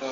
呃